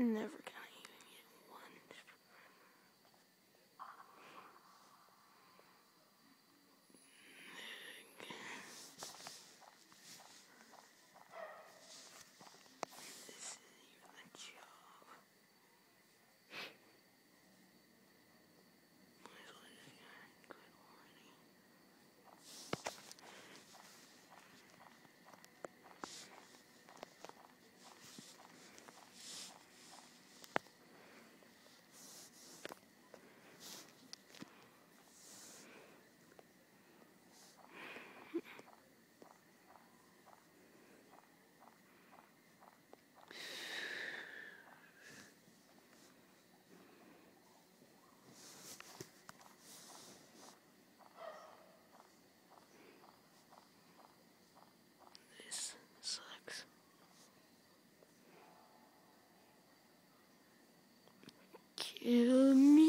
Never gonna Um.